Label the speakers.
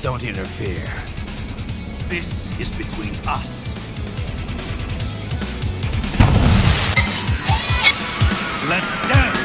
Speaker 1: Don't interfere.
Speaker 2: This is between us. Let's dance!